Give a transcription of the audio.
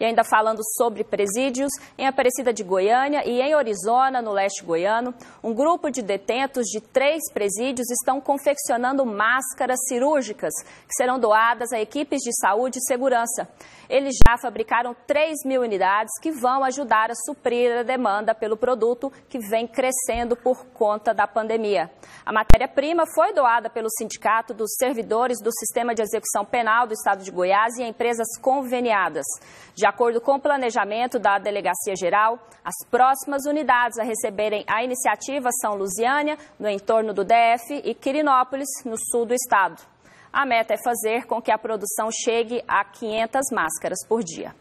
E ainda falando sobre presídios, em Aparecida de Goiânia e em Orizona, no leste goiano, um grupo de detentos de três presídios estão confeccionando máscaras cirúrgicas que serão doadas a equipes de saúde e segurança. Eles já fabricaram 3 mil unidades que vão ajudar a suprir a demanda pelo produto que vem crescendo por conta da pandemia. A matéria-prima foi doada pelo Sindicato dos Servidores do Sistema de Execução Penal do Estado de Goiás e a empresas conveniadas. Acordo com o planejamento da Delegacia Geral, as próximas unidades a receberem a iniciativa são Lusiânia, no entorno do DF, e Quirinópolis, no sul do estado. A meta é fazer com que a produção chegue a 500 máscaras por dia.